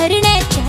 ヘルネッ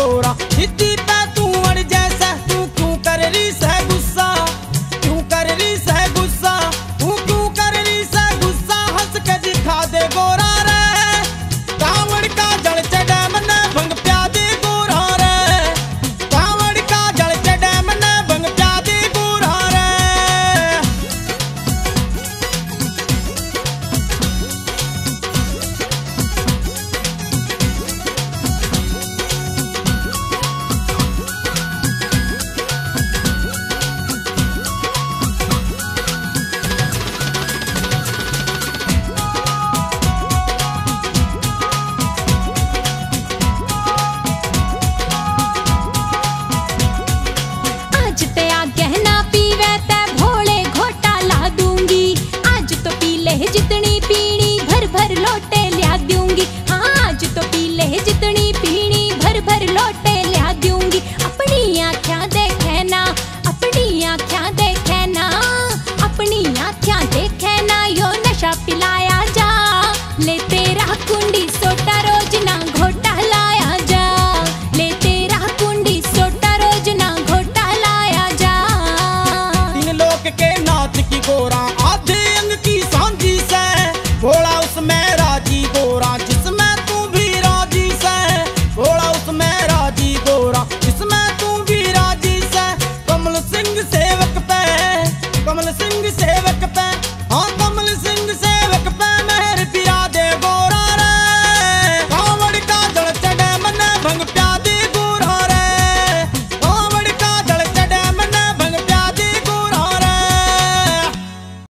ancora